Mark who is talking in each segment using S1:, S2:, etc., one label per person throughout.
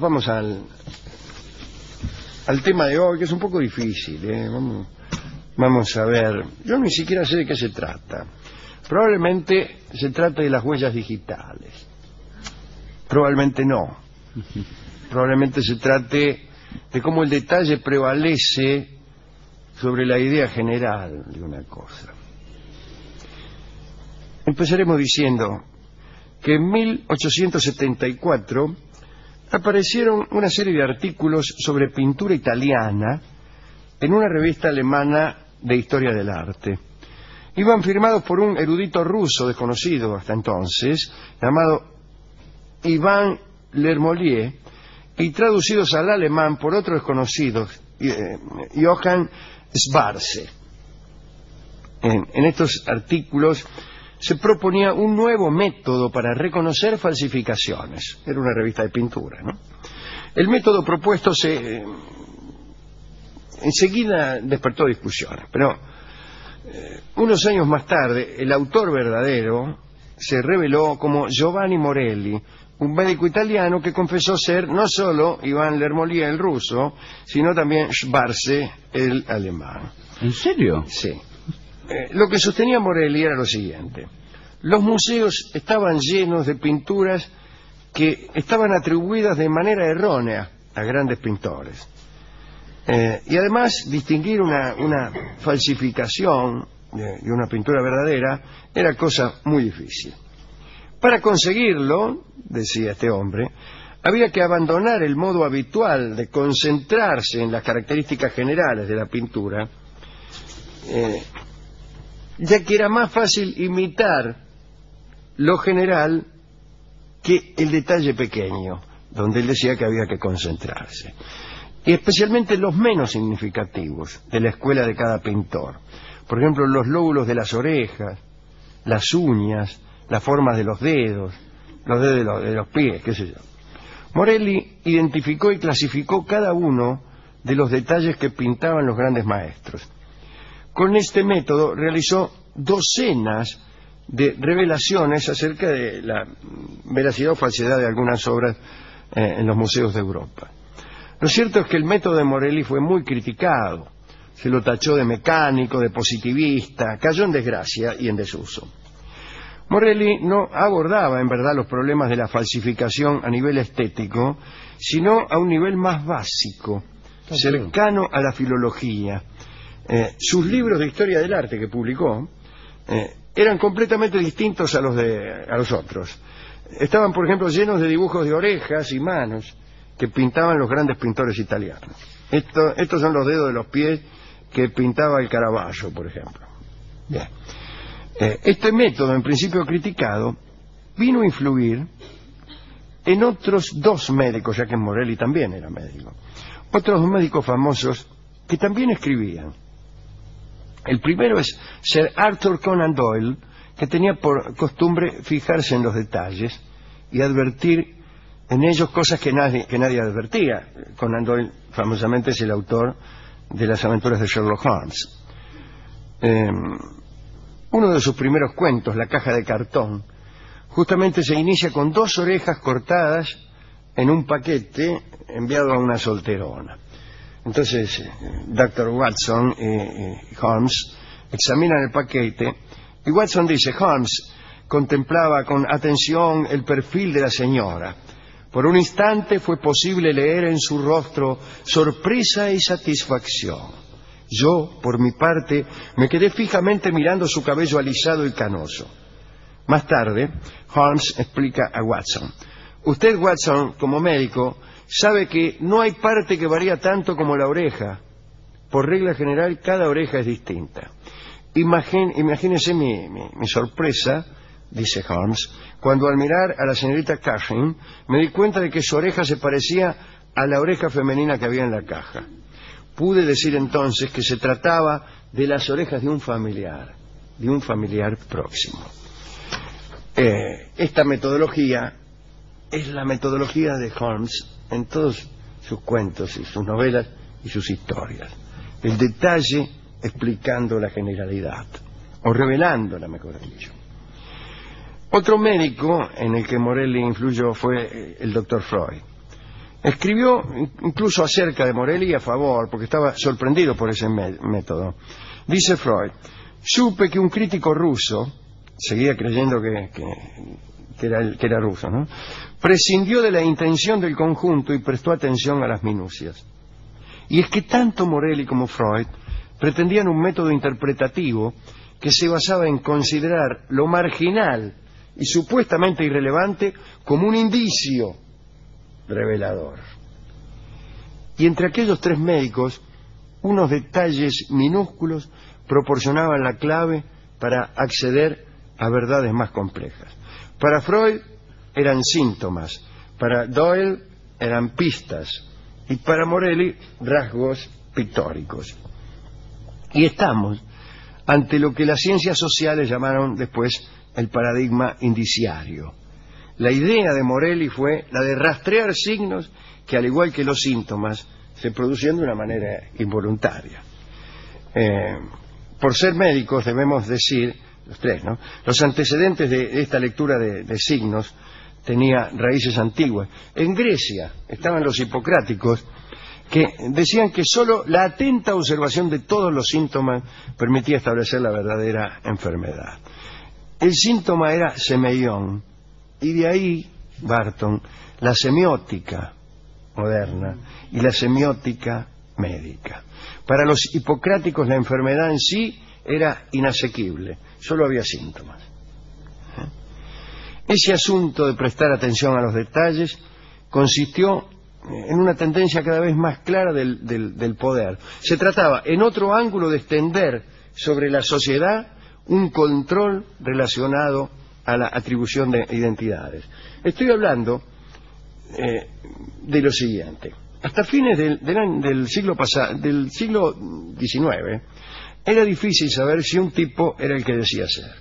S1: vamos al, al tema de hoy, que es un poco difícil. ¿eh? Vamos, vamos a ver. Yo ni siquiera sé de qué se trata. Probablemente se trata de las huellas digitales. Probablemente no. Probablemente se trate de cómo el detalle prevalece sobre la idea general de una cosa. Empezaremos diciendo que en 1874 aparecieron una serie de artículos sobre pintura italiana en una revista alemana de historia del arte. Iban firmados por un erudito ruso desconocido hasta entonces, llamado Iván Lermolier, y traducidos al alemán por otro desconocido, eh, Johann Sbarse. En, en estos artículos se proponía un nuevo método para reconocer falsificaciones. Era una revista de pintura, ¿no? El método propuesto se eh, enseguida despertó discusiones, pero eh, unos años más tarde el autor verdadero se reveló como Giovanni Morelli, un médico italiano que confesó ser no solo Iván Lermolia el ruso, sino también Schwarze el alemán.
S2: ¿En serio?
S1: Sí. Eh, lo que sostenía Morelli era lo siguiente. Los museos estaban llenos de pinturas que estaban atribuidas de manera errónea a grandes pintores. Eh, y además distinguir una, falsificación de, de una pintura verdadera era cosa muy difícil. Para conseguirlo, decía este hombre, había que abandonar el modo habitual de concentrarse en las características generales de la pintura, eh, ya que era más fácil imitar lo general que el detalle pequeño, donde él decía que había que concentrarse. Y especialmente los menos significativos de la escuela de cada pintor. Por ejemplo, los lóbulos de las orejas, las uñas, las formas de los dedos, los dedos de los, de los pies, qué sé yo. Morelli identificó y clasificó cada uno de los detalles que pintaban los grandes maestros. Con este método realizó docenas de revelaciones acerca de la veracidad o falsedad de algunas obras eh, en los museos de Europa. Lo cierto es que el método de Morelli fue muy criticado. Se lo tachó de mecánico, de positivista, cayó en desgracia y en desuso. Morelli no abordaba en verdad los problemas de la falsificación a nivel estético, sino a un nivel más básico, cercano a la filología. Eh, sus libros de historia del arte que publicó eh, eran completamente distintos a los de a los otros. Estaban, por ejemplo, llenos de dibujos de orejas y manos que pintaban los grandes pintores italianos. Esto, estos son los dedos de los pies que pintaba el Caravaggio, por ejemplo. Eh, este método, en principio criticado, vino a influir en otros dos médicos, ya que Morelli también era médico, otros dos médicos famosos que también escribían. El primero es Sir Arthur Conan Doyle, que tenía por costumbre fijarse en los detalles y advertir en ellos cosas que nadie, que nadie advertía. Conan Doyle famosamente es el autor de las aventuras de Sherlock Holmes. Eh, uno de sus primeros cuentos, La caja de cartón, justamente se inicia con dos orejas cortadas en un paquete enviado a una solterona. Entonces, Dr. Watson y Holmes examinan el paquete y Watson dice, Holmes contemplaba con atención el perfil de la señora. Por un instante fue posible leer en su rostro sorpresa y satisfacción. Yo, por mi parte, me quedé fijamente mirando su cabello alisado y canoso. Más tarde, Holmes explica a Watson. Usted, Watson, como médico, sabe que no hay parte que varía tanto como la oreja. Por regla general, cada oreja es distinta. Imagín, imagínese mi, mi, mi, sorpresa, dice Holmes, cuando al mirar a la señorita Cushing me di cuenta de que su oreja se parecía a la oreja femenina que había en la caja. Pude decir entonces que se trataba de las orejas de un familiar, de un familiar próximo. Eh, esta metodología es la metodología de Holmes en todos sus cuentos y sus novelas y sus historias. El detalle explicando la generalidad, o revelándola, mejor dicho. Otro médico en el que Morelli influyó fue el doctor Freud. Escribió incluso acerca de Morelli a favor, porque estaba sorprendido por ese método. Dice Freud, supe que un crítico ruso, seguía creyendo que, era, que era ruso, ¿no? prescindió de la intención del conjunto y prestó atención a las minucias. Y es que tanto Morelli como Freud pretendían un método interpretativo que se basaba en considerar lo marginal y supuestamente irrelevante como un indicio revelador. Y entre aquellos tres médicos, unos detalles minúsculos proporcionaban la clave para acceder a verdades más complejas. Para Freud eran síntomas, para Doyle eran pistas y para Morelli rasgos pictóricos. Y estamos ante lo que las ciencias sociales llamaron después el paradigma indiciario. La idea de Morelli fue la de rastrear signos que, al igual que los síntomas, se producían de una manera involuntaria. Eh, por ser médicos debemos decir, los tres, ¿no? Los antecedentes de esta lectura de, signos tenía raíces antiguas. En Grecia estaban los hipocráticos que decían que sólo la atenta observación de todos los síntomas permitía establecer la verdadera enfermedad. El síntoma era semeión, y de ahí, Barton, la semiótica moderna y la semiótica médica. Para los hipocráticos la enfermedad en sí era inasequible, solo había síntomas. ¿Eh? Ese asunto de prestar atención a los detalles consistió en una tendencia cada vez más clara del, del, poder. Se trataba, en otro ángulo, de extender sobre la sociedad un control relacionado a la atribución de identidades. Estoy hablando eh, de lo siguiente. Hasta fines del, del, siglo pasado, del siglo XIX, era difícil saber si un tipo era el que decía ser.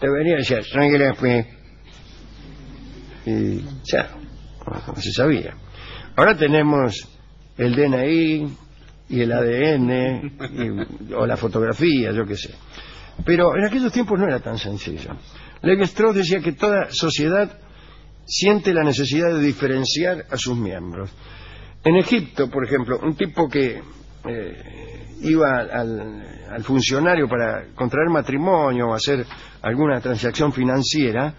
S1: Te venía a decir, y ya, no se sabía. Ahora tenemos el DNI y el ADN o la fotografía, yo qué sé. Pero en aquellos tiempos no era tan sencillo. Levi Strauss decía que toda sociedad siente la necesidad de diferenciar a sus miembros. En Egipto, por ejemplo, un tipo que eh, iba al, funcionario para contraer matrimonio o hacer alguna transacción financiera,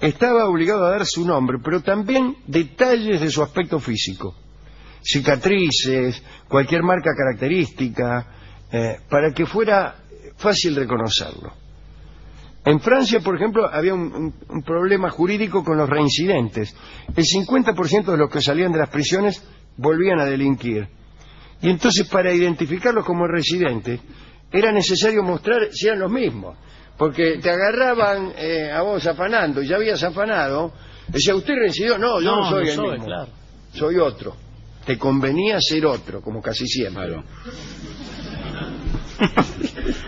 S1: estaba obligado a dar su nombre, pero también detalles de su aspecto físico, cicatrices, cualquier marca característica, eh, para que fuera fácil reconocerlo. En Francia, por ejemplo, había un, problema jurídico con los reincidentes. El 50% de los que salían de las prisiones volvían a delinquir. Y entonces, para identificarlos como residentes, era necesario mostrar si eran los mismos. Porque te agarraban eh, a vos afanando y ya habías afanado. Decía, ¿usted reincidió? No, yo no, soy el mismo. Soy otro. Te convenía ser otro, como casi siempre.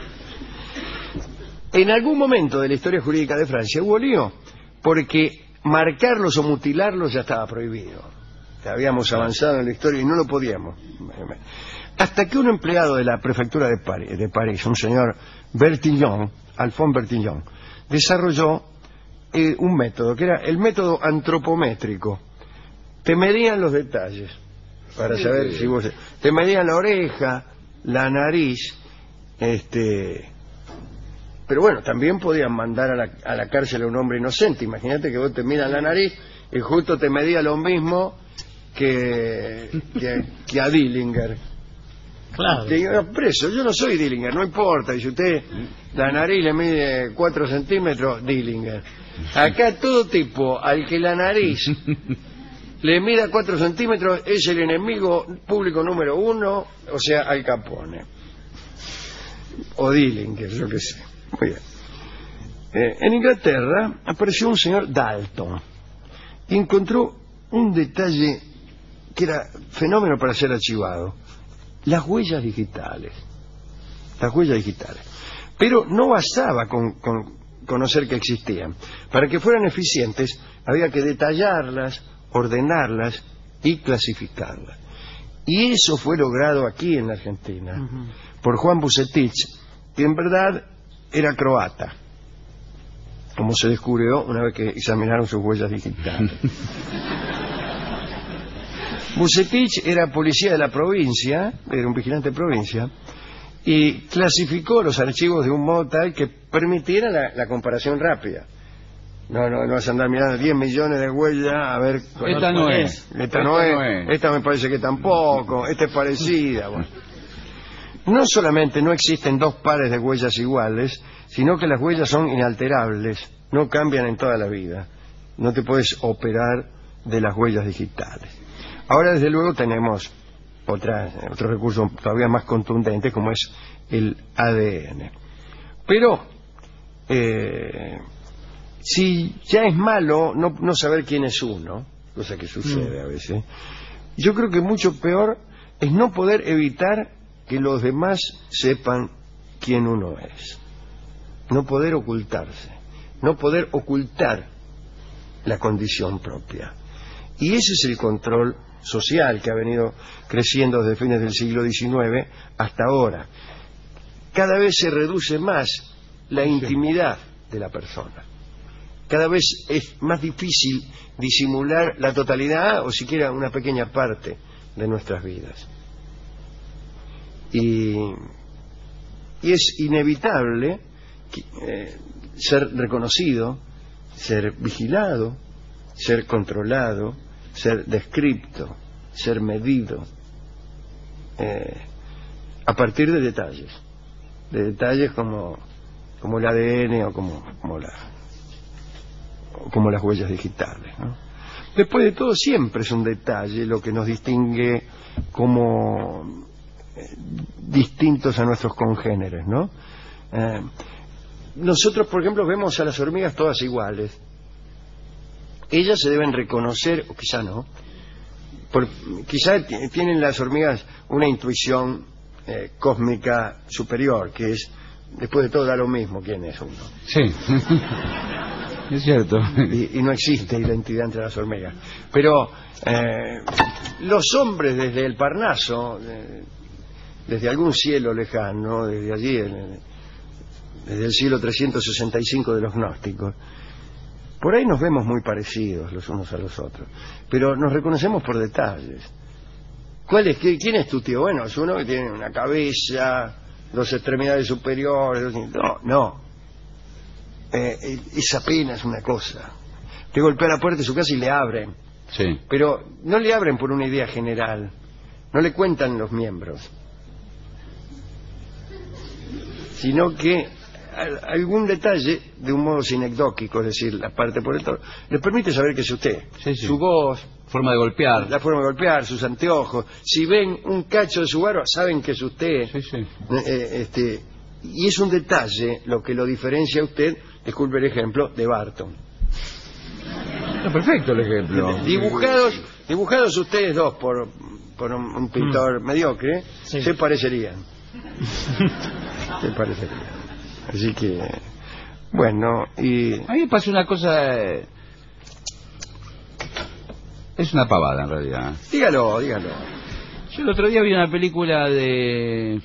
S1: En algún momento de la historia jurídica de Francia hubo lío, porque marcarlos o mutilarlos ya estaba prohibido. Habíamos avanzado en la historia y no lo podíamos. Hasta que un empleado de la prefectura de París, un señor Bertillon, Alphonse Bertillon, desarrolló eh, un método, que era el método antropométrico. Te medían los detalles para saber si vos... Te medían la oreja, la nariz, este pero bueno, también podían mandar a la, a la cárcel a un hombre inocente. Imagínate que vos te miras la nariz y justo te medía lo mismo que, que, a Dillinger.
S2: Claro.
S1: Preso, yo no soy Dillinger, no importa. Y si usted la nariz le mide 4 centímetros, Dillinger. Acá todo tipo, al que la nariz le mida 4 centímetros, es el enemigo público número uno, o sea, Al Capone. O Dillinger, yo qué sé. Muy bien. Eh, en Inglaterra apareció un señor Dalton y encontró un detalle que era fenómeno para ser archivado. Las huellas digitales. Las huellas digitales. Pero no bastaba con, conocer que existían. Para que fueran eficientes había que detallarlas, ordenarlas y clasificarlas. Y eso fue logrado aquí en la Argentina por Juan Bucetich, que en verdad era croata, como se descubrió una vez que examinaron sus huellas digitales. Bucetich era policía de la provincia, era un vigilante de provincia, y clasificó los archivos de un modo tal que permitiera la, la comparación rápida. No, no, no vas a andar mirando 10 millones de huellas a ver...
S2: Esta no es.
S1: Esta no
S2: Esta
S1: es,
S2: no es.
S1: esta me parece que tampoco, esta es parecida. bueno. No solamente no existen dos pares de huellas iguales, sino que las huellas son inalterables, no cambian en toda la vida. No te puedes operar de las huellas digitales. Ahora, desde luego, tenemos otra, otro recurso todavía más contundente, como es el ADN. Pero, eh, si ya es malo no, no saber quién es uno, cosa que sucede a veces, yo creo que mucho peor es no poder evitar que los demás sepan quién uno es. No poder ocultarse, no poder ocultar la condición propia. Y ese es el control social que ha venido creciendo desde fines del siglo XIX hasta ahora. Cada vez se reduce más la intimidad de la persona. Cada vez es más difícil disimular la totalidad o siquiera una pequeña parte de nuestras vidas. Y, y es inevitable que, eh, ser reconocido, ser vigilado, ser controlado, ser descripto, ser medido, eh, a partir de detalles, de detalles como, como el ADN o como, como, la, como las huellas digitales. Después de todo, siempre es un detalle lo que nos distingue como eh, distintos a nuestros congéneres, ¿no? Eh, nosotros, por ejemplo, vemos a las hormigas todas iguales. Ellas se deben reconocer, o quizá no, por, quizá tienen las hormigas una intuición eh, cósmica superior, que es, después de todo, da lo mismo quién es uno.
S2: Sí. es cierto.
S1: y, y no existe identidad entre las hormigas. Pero eh, los hombres desde el Parnaso, eh, desde algún cielo lejano, desde allí, desde el siglo 365 de los gnósticos, por ahí nos vemos muy parecidos los unos a los otros, pero nos reconocemos por detalles. ¿Cuál es? ¿Qué- ¿Quién es tu tío? Bueno, es uno que tiene una cabeza, dos extremidades superiores. dos- No, no. Eh, es apenas una cosa. Te golpea la puerta de su casa y le abren.
S2: Sí.
S1: Pero no le abren por una idea general. No le cuentan los miembros. Sino que algún detalle, de un modo sinecdóquico, es decir, la parte por el todo, le permite saber que es usted.
S2: Sí, sí.
S1: Su voz,
S2: Forma de golpear.
S1: la forma de golpear, sus anteojos. Si ven un cacho de su barba, saben que es usted.
S2: Sí, sí.
S1: Eh, eh, este, y es un detalle lo que lo diferencia a usted, disculpe el ejemplo, de Barton.
S2: Perfecto el ejemplo.
S1: Dibujados, dibujados ustedes dos por, por un, un pintor mediocre,
S3: Sí.
S1: se parecerían. se parecerían. Así que, bueno, y
S2: A mí me pasó una cosa... eh, Es una pavada en realidad.
S1: dígalo, dígalo.
S2: Yo el otro día vi una película de...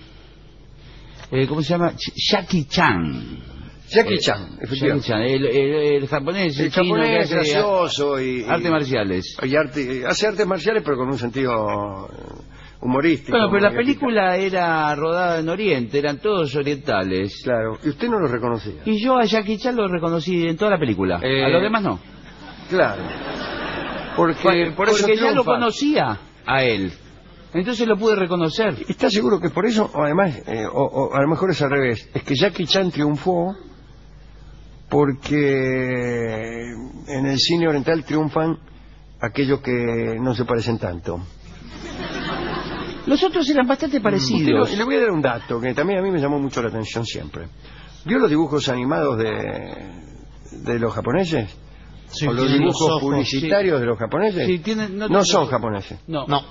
S2: eh, ¿Cómo se llama? Jackie Chan.
S1: Jackie
S2: Eh,
S1: Chan,
S2: Jackie
S1: efectivamente.
S2: Chan, el, el- el japonés, el,
S1: El
S2: chino que hace
S1: gracioso y,
S2: marciales.
S1: y arte- hace artes marciales pero con un sentido humorístico.
S2: Bueno, pero la película era rodada en Oriente, eran todos orientales.
S1: Claro, y usted no lo reconocía.
S2: Y yo a Jackie Chan lo reconocí en toda la película.
S1: Eh,
S2: A los demás no.
S1: Claro. Porque, por
S2: Porque ya lo conocía a él. Entonces lo pude reconocer.
S1: ¿Está seguro que por eso, o además, eh, o, o a lo mejor es al revés, es que Jackie Chan triunfó porque en el cine oriental triunfan aquellos que no se parecen tanto.
S2: Los otros eran bastante
S1: Usted
S2: parecidos.
S1: lo- le voy a dar un dato que también a mí me llamó mucho la atención siempre. ¿Vio los dibujos animados de, de los japoneses?
S3: Sí,
S1: ¿O los dibujos
S3: los ojos,
S1: publicitarios de los japoneses?
S2: Sí, tienen- no
S1: no
S2: tienen-
S1: son japoneses.
S2: No.
S3: No.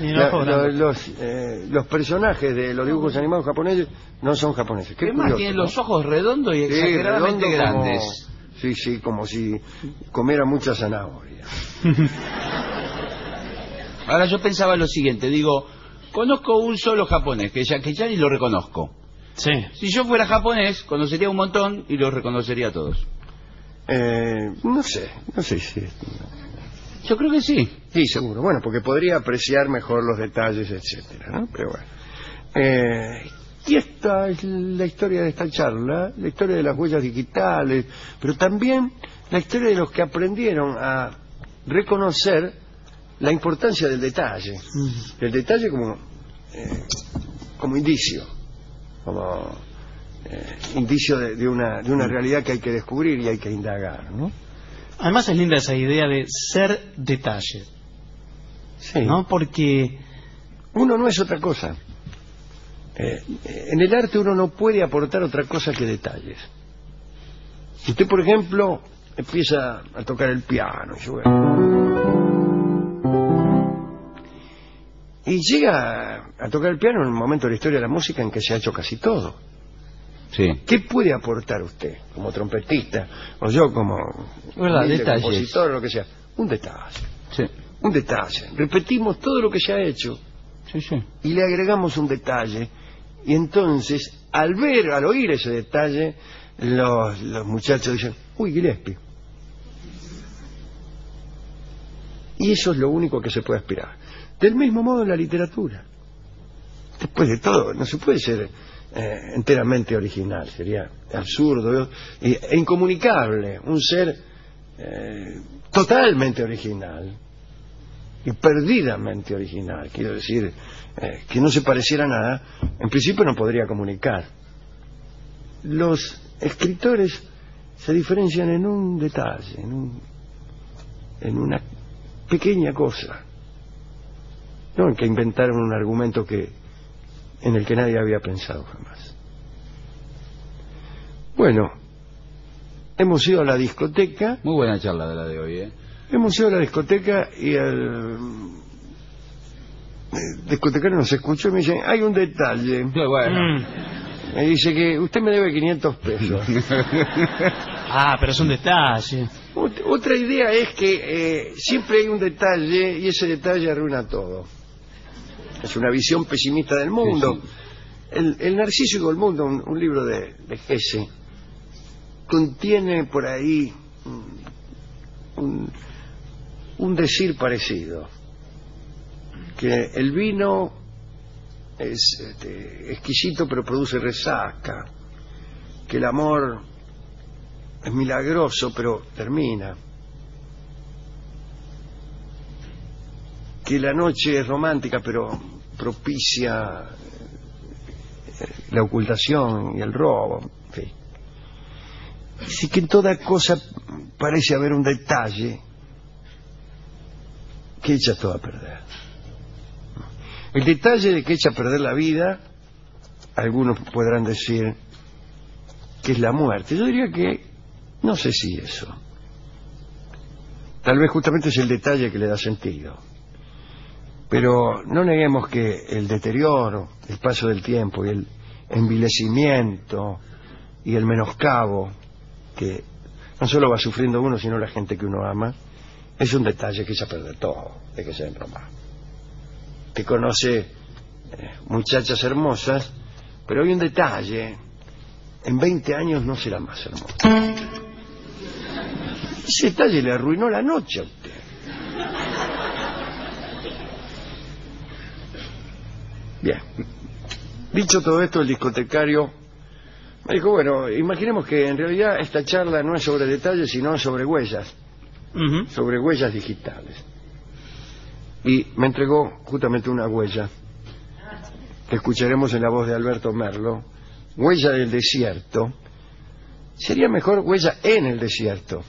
S1: La- lo- los, eh, los personajes de los dibujos animados japoneses no son japoneses. Qué
S2: ¿Qué más?
S1: curioso,
S2: Tienen
S1: ¿no?
S2: los ojos redondos y
S1: Sí,
S2: exageradamente
S1: redondo como-
S2: grandes.
S1: Sí, sí, como si comiera mucha zanahoria.
S2: Ahora yo pensaba lo siguiente, digo, conozco un solo japonés, que es Jackie Chan, y lo reconozco.
S3: Sí.
S2: Si yo fuera japonés, conocería un montón y los reconocería a todos.
S1: Eh, no sé, no sé si...
S2: Yo creo que sí.
S1: Sí, seguro. Bueno, porque podría apreciar mejor los detalles, etcétera, ¿no? Pero bueno. Eh, y esta es la historia de esta charla, la historia de las huellas digitales, pero también la historia de los que aprendieron a reconocer la importancia del detalle. El detalle como, eh, como indicio, como eh, indicio de, de una, de una realidad que hay que descubrir y hay que indagar, ¿no?
S3: Además es linda esa idea de ser detalle,
S1: Sí.
S3: ¿no? Porque
S1: Uno no es otra cosa. Eh, en el arte uno no puede aportar otra cosa que detalles. Si usted, por ejemplo, empieza a tocar el piano y, sube- y llega a tocar el piano en un momento de la historia de la música en que se ha hecho casi todo.
S2: Sí.
S1: ¿Qué puede aportar usted como trompetista o yo como compositor o lo que sea? Un detalle,
S2: Sí.
S1: un detalle. Repetimos todo lo que se ha hecho
S2: Sí, sí.
S1: y le agregamos un detalle y entonces al ver, al oír ese detalle, los, los muchachos dicen, uy, Gillespie. Y eso es lo único que se puede aspirar. Del mismo modo en la literatura. Después de todo, no se puede ser eh, enteramente original, sería absurdo e, incomunicable un ser eh, totalmente original y perdidamente original, quiero decir, eh, que no se pareciera a nada, en principio no podría comunicar. Los escritores se diferencian en un detalle, en, un, en una pequeña cosa, no en que inventaron un argumento que en el que nadie había pensado jamás. Bueno, hemos ido a la discoteca
S2: Muy buena charla de la de hoy, ¿eh?
S1: Hemos ido a la discoteca y el el discotecario nos escuchó y me dice, hay un detalle.
S2: Bueno.
S3: mm,
S1: Me dice que usted me debe 500 pesos.
S3: ah, pero es un detalle.
S1: Ot- Otra idea es que eh, siempre hay un detalle y ese detalle arruina todo. Es una visión pesimista del mundo.
S2: Sí, sí.
S1: El, el Narciso y el Mundo, un, un libro de, de Hesse, contiene por ahí un, un decir parecido. Que el vino es este, exquisito pero produce resaca. Que el amor es milagroso pero termina. Que la noche es romántica pero propicia eh, la ocultación y el robo. En. Así que en toda cosa parece haber un detalle que echa todo a perder. El detalle de que echa a perder la vida, algunos podrán decir que es la muerte. Yo diría que no sé si eso. Tal vez justamente es el detalle que le da sentido. Pero no neguemos que el deterioro, el paso del tiempo y el envilecimiento y el menoscabo que no solo va sufriendo uno, sino la gente que uno ama, es un detalle que echa a perder todo, de que se en Roma. Que conoce eh, muchachas hermosas, pero hay un detalle, en 20 años no será más hermosa. Ese detalle le arruinó la noche a usted. Bien. Dicho todo esto, el discotecario me dijo, bueno, imaginemos que en realidad esta charla no es sobre detalles, sino sobre huellas, sobre huellas digitales. Y me entregó justamente una huella que escucharemos en la voz de Alberto Merlo, huella del desierto. Sería mejor huella en el desierto.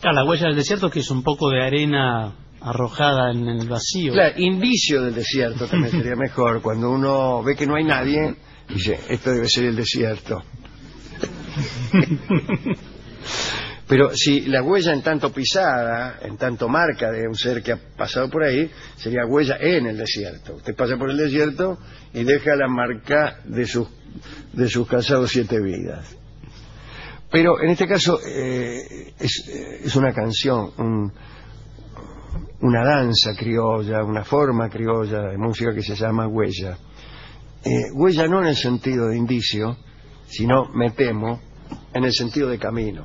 S3: Claro, la huella del desierto que es un poco de arena arrojada en el vacío.
S1: Claro, indicio del desierto también sería mejor. Cuando uno ve que no hay nadie, dice, esto debe ser el desierto. Pero si la huella en tanto pisada, en tanto marca de un ser que ha pasado por ahí, sería huella en el desierto. Usted pasa por el desierto y deja la marca de sus, de sus casados siete vidas. Pero en este caso eh, es, eh, es una canción, un, una danza criolla, una forma criolla de música que se llama huella. Eh, huella no en el sentido de indicio, sino, me temo, en el sentido de camino.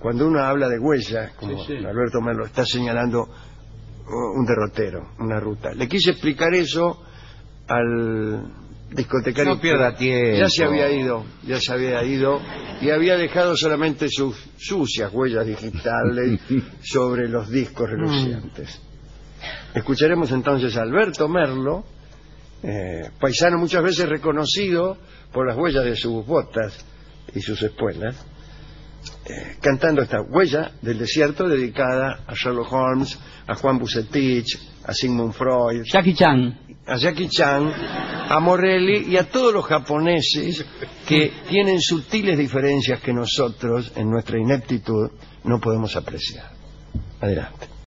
S1: Cuando uno habla de huella, como
S2: Sí, sí.
S1: Alberto Merlo está señalando uh, un derrotero, una ruta. Le quise explicar eso al discotecario.
S2: No pierda tiempo.
S1: Ya se había ido, ya se había ido y había dejado solamente sus sucias huellas digitales sobre los discos relucientes. Escucharemos entonces a Alberto Merlo, eh, paisano muchas veces reconocido por las huellas de sus botas y sus espuelas, eh, cantando esta huella del desierto dedicada a Sherlock Holmes, a Juan Bucetich, a Sigmund Freud,
S2: Jackie Chan.
S1: a Jackie Chan, a Morelli y a todos los japoneses que tienen sutiles diferencias que nosotros, en nuestra ineptitud, no podemos apreciar. Adelante.